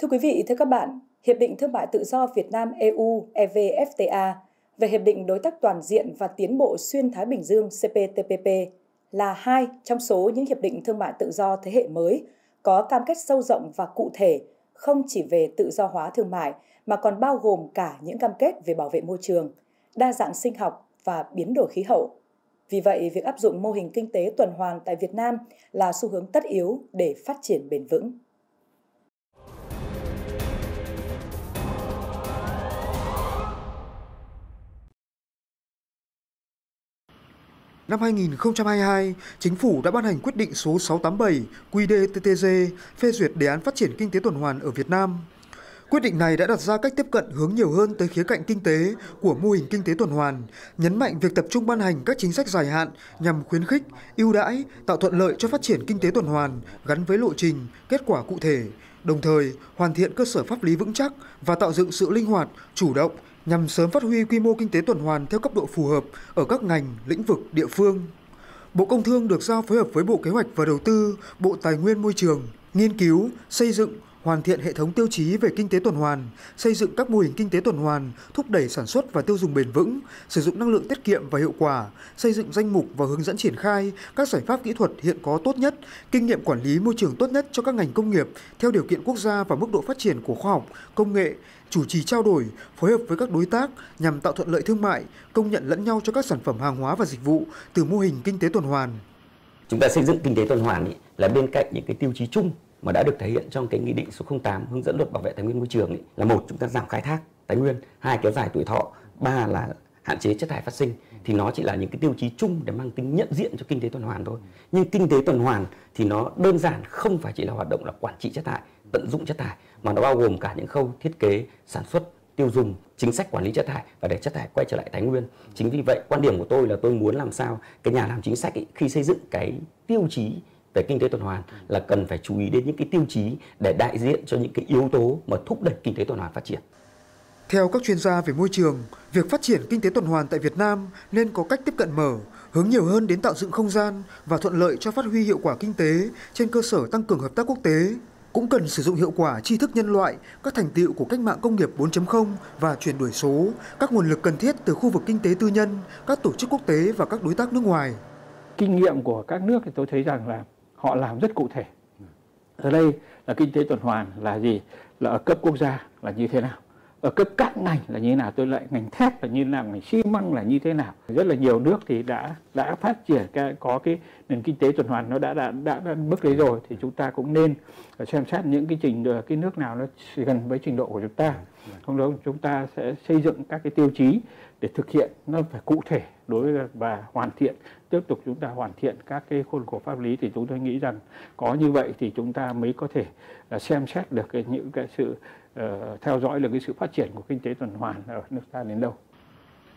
Thưa quý vị, thưa các bạn, Hiệp định Thương mại Tự do Việt Nam EU EVFTA về Hiệp định Đối tác Toàn diện và Tiến bộ Xuyên Thái Bình Dương CPTPP là hai trong số những hiệp định thương mại tự do thế hệ mới có cam kết sâu rộng và cụ thể không chỉ về tự do hóa thương mại mà còn bao gồm cả những cam kết về bảo vệ môi trường, đa dạng sinh học và biến đổi khí hậu. Vì vậy, việc áp dụng mô hình kinh tế tuần hoàn tại Việt Nam là xu hướng tất yếu để phát triển bền vững. Năm 2022, Chính phủ đã ban hành quyết định số 687 QĐ-TTG phê duyệt đề án phát triển kinh tế tuần hoàn ở Việt Nam. Quyết định này đã đặt ra cách tiếp cận hướng nhiều hơn tới khía cạnh kinh tế của mô hình kinh tế tuần hoàn, nhấn mạnh việc tập trung ban hành các chính sách dài hạn nhằm khuyến khích, ưu đãi, tạo thuận lợi cho phát triển kinh tế tuần hoàn gắn với lộ trình, kết quả cụ thể, đồng thời hoàn thiện cơ sở pháp lý vững chắc và tạo dựng sự linh hoạt, chủ động nhằm sớm phát huy quy mô kinh tế tuần hoàn theo cấp độ phù hợp ở các ngành, lĩnh vực, địa phương. Bộ Công Thương được giao phối hợp với Bộ Kế hoạch và Đầu tư, Bộ Tài nguyên Môi trường, nghiên cứu, xây dựng, hoàn thiện hệ thống tiêu chí về kinh tế tuần hoàn, xây dựng các mô hình kinh tế tuần hoàn, thúc đẩy sản xuất và tiêu dùng bền vững, sử dụng năng lượng tiết kiệm và hiệu quả, xây dựng danh mục và hướng dẫn triển khai các giải pháp kỹ thuật hiện có tốt nhất, kinh nghiệm quản lý môi trường tốt nhất cho các ngành công nghiệp theo điều kiện quốc gia và mức độ phát triển của khoa học, công nghệ, chủ trì trao đổi, phối hợp với các đối tác nhằm tạo thuận lợi thương mại, công nhận lẫn nhau cho các sản phẩm hàng hóa và dịch vụ từ mô hình kinh tế tuần hoàn. Chúng ta xây dựng kinh tế tuần hoàn ý, là bên cạnh những cái tiêu chí chung mà đã được thể hiện trong cái nghị định số 08 hướng dẫn luật bảo vệ tài nguyên môi trường ấy, là một chúng ta giảm khai thác tài nguyên, hai kéo dài tuổi thọ, ba là hạn chế chất thải phát sinh thì nó chỉ là những cái tiêu chí chung để mang tính nhận diện cho kinh tế tuần hoàn thôi. Nhưng kinh tế tuần hoàn thì nó đơn giản không phải chỉ là hoạt động là quản trị chất thải, tận dụng chất thải mà nó bao gồm cả những khâu thiết kế, sản xuất, tiêu dùng, chính sách quản lý chất thải và để chất thải quay trở lại tài nguyên. Chính vì vậy, quan điểm của tôi là tôi muốn làm sao cái nhà làm chính sách ấy, khi xây dựng cái tiêu chí về kinh tế tuần hoàn là cần phải chú ý đến những cái tiêu chí để đại diện cho những cái yếu tố mà thúc đẩy kinh tế tuần hoàn phát triển. Theo các chuyên gia về môi trường, việc phát triển kinh tế tuần hoàn tại Việt Nam nên có cách tiếp cận mở, hướng nhiều hơn đến tạo dựng không gian và thuận lợi cho phát huy hiệu quả kinh tế trên cơ sở tăng cường hợp tác quốc tế cũng cần sử dụng hiệu quả tri thức nhân loại, các thành tiệu của cách mạng công nghiệp 4.0 và chuyển đổi số, các nguồn lực cần thiết từ khu vực kinh tế tư nhân, các tổ chức quốc tế và các đối tác nước ngoài. Kinh nghiệm của các nước thì tôi thấy rằng là họ làm rất cụ thể. Ở đây là kinh tế tuần hoàn là gì? Là ở cấp quốc gia là như thế nào? Ờ, ở cấp các ngành là như thế nào? Tôi lại ngành thép là như thế nào? Ngành xi măng là như thế nào? Rất là nhiều nước thì đã đã phát triển cái, có cái nền kinh tế tuần hoàn nó đã đã đã, đã bước đấy rồi thì chúng ta cũng nên ờ, xem xét những cái trình cái nước nào nó gần với trình độ của chúng ta. Không đó chúng ta sẽ xây dựng các cái tiêu chí để thực hiện nó phải cụ thể đối với và hoàn thiện tiếp tục chúng ta hoàn thiện các cái khuôn khổ pháp lý thì chúng tôi nghĩ rằng có như vậy thì chúng ta mới có thể là xem xét được cái, những cái sự Ờ, theo dõi được cái sự phát triển của kinh tế tuần hoàn ở nước ta đến đâu.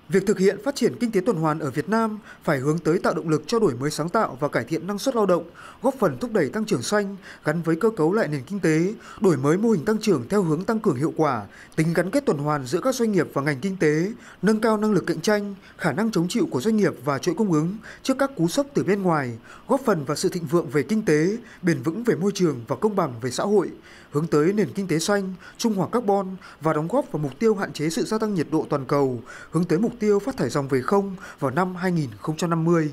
Việc thực hiện phát triển kinh tế tuần hoàn ở Việt Nam phải hướng tới tạo động lực cho đổi mới sáng tạo và cải thiện năng suất lao động, góp phần thúc đẩy tăng trưởng xanh gắn với cơ cấu lại nền kinh tế, đổi mới mô hình tăng trưởng theo hướng tăng cường hiệu quả, tính gắn kết tuần hoàn giữa các doanh nghiệp và ngành kinh tế, nâng cao năng lực cạnh tranh, khả năng chống chịu của doanh nghiệp và chuỗi cung ứng trước các cú sốc từ bên ngoài, góp phần vào sự thịnh vượng về kinh tế, bền vững về môi trường và công bằng về xã hội, hướng tới nền kinh tế xanh, trung hòa carbon và đóng góp vào mục tiêu hạn chế sự gia tăng nhiệt độ toàn cầu, hướng tới mục mục tiêu phát thải dòng về không vào năm 2050.